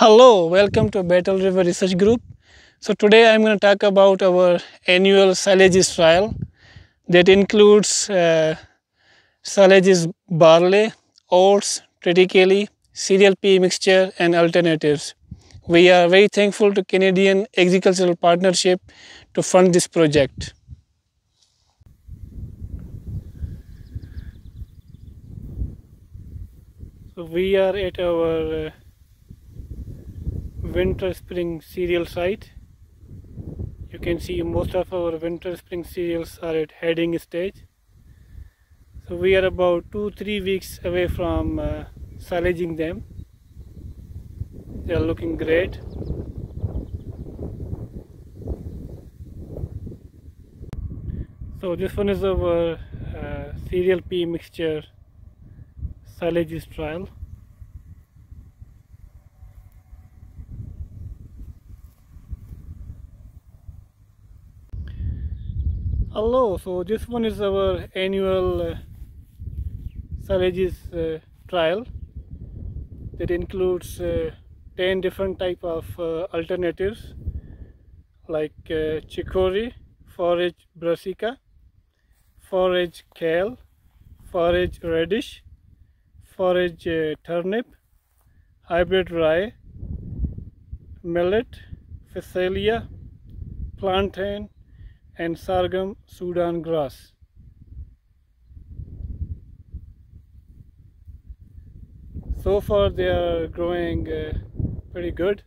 Hello, welcome to Battle River Research Group. So today I'm going to talk about our annual silages trial that includes uh, silages barley, oats, triticale, cereal pea mixture and alternatives. We are very thankful to Canadian Agricultural Partnership to fund this project. So we are at our uh, winter spring cereal site. You can see most of our winter spring cereals are at heading stage. So we are about two three weeks away from uh, silaging them. They are looking great. So this one is our uh, cereal pea mixture silages trial hello so this one is our annual uh, uh, trial. That includes uh, 10 different type of uh, alternatives like uh, chicory forage brassica forage kale forage radish forage uh, turnip hybrid rye millet phacelia plantain and sorghum Sudan grass. So far they are growing uh, pretty good.